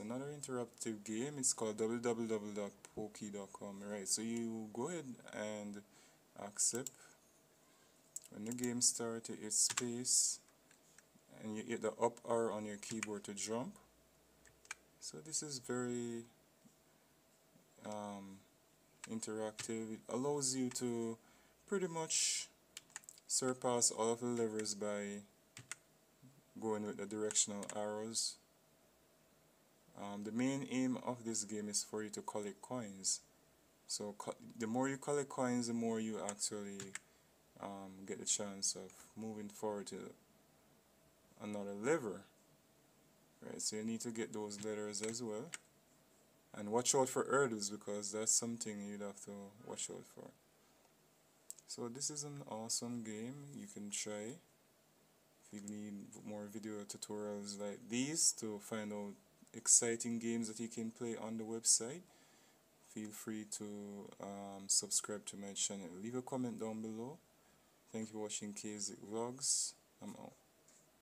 another interactive game. It's called www.poki.com right so you go ahead and accept. When the game starts it's space and you hit the up arrow on your keyboard to jump. So this is very um, interactive. It allows you to pretty much surpass all of the levers by going with the directional arrows. Um, the main aim of this game is for you to collect coins. So the more you collect coins the more you actually um, get the chance of moving forward to another lever right so you need to get those letters as well. And watch out for hurdles because that's something you'd have to watch out for. So this is an awesome game. You can try you need more video tutorials like these to find out exciting games that you can play on the website. Feel free to um, subscribe to my channel. Leave a comment down below. Thank you for watching KZ Vlogs. I'm out